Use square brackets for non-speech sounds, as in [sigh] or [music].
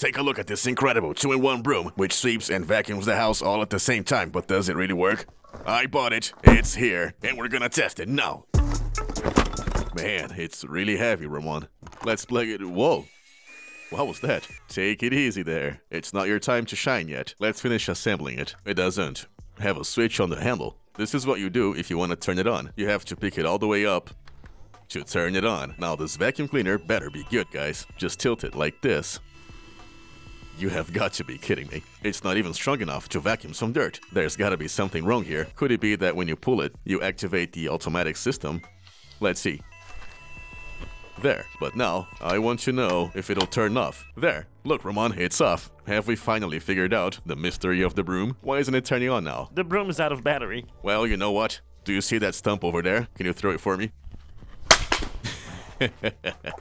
Take a look at this incredible two-in-one broom, which sweeps and vacuums the house all at the same time, but does it really work? I bought it, it's here, and we're gonna test it now. Man, it's really heavy, Ramon. Let's plug it. Whoa. What was that? Take it easy there. It's not your time to shine yet. Let's finish assembling it. It doesn't have a switch on the handle. This is what you do if you want to turn it on. You have to pick it all the way up to turn it on. Now this vacuum cleaner better be good, guys. Just tilt it like this. You have got to be kidding me. It's not even strong enough to vacuum some dirt. There's gotta be something wrong here. Could it be that when you pull it, you activate the automatic system? Let's see. There. But now, I want to know if it'll turn off. There. Look, Ramon, it's off. Have we finally figured out the mystery of the broom? Why isn't it turning on now? The broom is out of battery. Well, you know what? Do you see that stump over there? Can you throw it for me? [laughs]